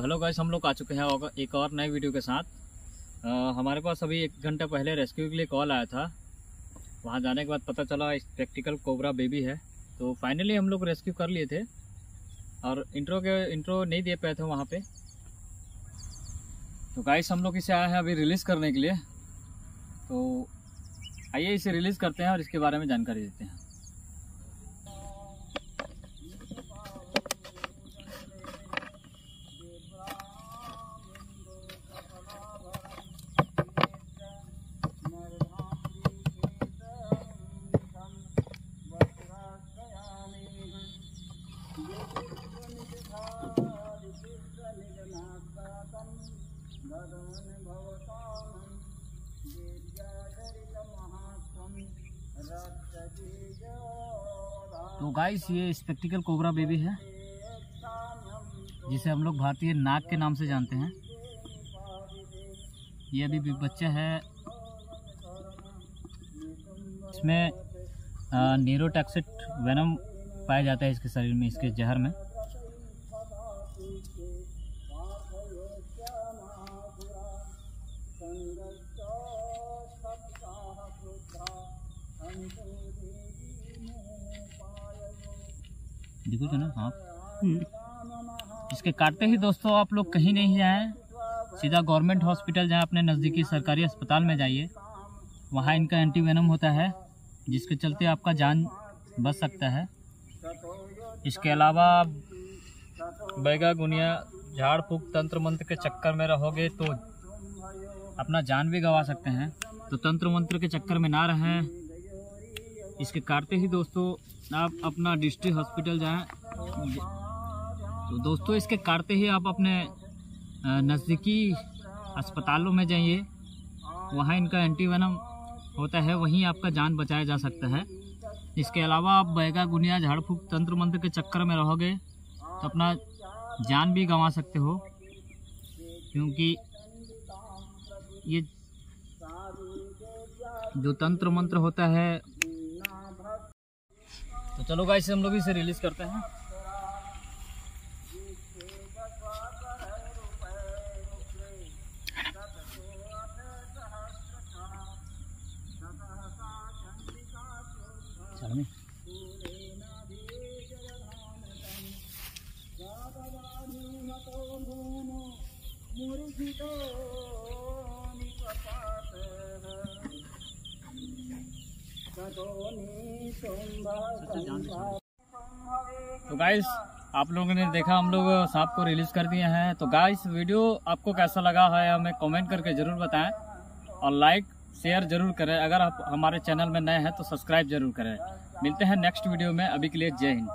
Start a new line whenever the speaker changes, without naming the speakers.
तो hello guys हम लोग आ चुके हैं एक और नए वीडियो के साथ। अ, हमारे पास अभी एक घंटे पहले रेस्क्यू के लिए कॉल आया था। वहाँ जाने के बाद पता चला इस प्रैक्टिकल कोबरा बेबी है। तो फाइनली हम लोग रेस्क्यू कर लिए थे। और इंट्रो के इंट्रो नहीं दे पाए थे वहाँ पे। तो गाइस हम लोग इसे आए हैं अभी रिलीज़ करने के लिए। तो आइए इसे रिलीज़ करते हैं और इसके बारे में जानकारी देते हैं। तो गाइस ये स्पेक्टिकल कोबरा बेबी है, जिसे हम लोग भारतीय नाग के नाम से जानते हैं। ये अभी भी बच्चा है। इसमें नीरोटैक्सिट वेनम पाया जाता है इसके शरीर में, इसके जहर में। देखो जो ना हाँ इसके काटते ही दोस्तों आप लोग कहीं नहीं जाएँ। सीधा गवर्नमेंट हॉस्पिटल जहाँ अपने नज़दीकी सरकारी अस्पताल में जाइए। वहाँ इनका एंटी वेनम होता है जिसके चलते आपका जान बच सकता है। इसके अलावा बैगा गुनिया झाड़ फूक तंत्र मंत्र के चक्कर में रहोगे तो अपना जान भी गंवा सकते हैं। तो तंत्र मंत्र के चक्कर में ना रहें। इसके काटते ही दोस्तों, आप अपना डिस्ट्रिक्ट हॉस्पिटल जाएँ। तो दोस्तों, इसके काटते ही आप अपने नज़दीकी अस्पतालों में जाइए। वहाँ इनका एंटीवेनम होता है, वहीं आपका जान बचाया जा सकता है। इसके अलावा आप बैगा गुनिया झाड़ फूक तंत्र मंत्र के चक्कर में रहोगे तो अपना जान भी गंवा सकते हो। क्योंकि ये जो तंत्र मंत्र होता है तो चलो गाइस हम लोग इसे रिलीज़ करते हैं चलो नहीं। तो गाइस आप लोगों ने देखा, हम लोग सांप को रिलीज़ कर दिए हैं। तो गाइस वीडियो आपको कैसा लगा है, हमें कमेंट करके ज़रूर बताएँ और लाइक शेयर ज़रूर करें। अगर आप हमारे चैनल में नए हैं तो सब्सक्राइब ज़रूर करें। मिलते हैं नेक्स्ट वीडियो में। अभी के लिए जय हिंद।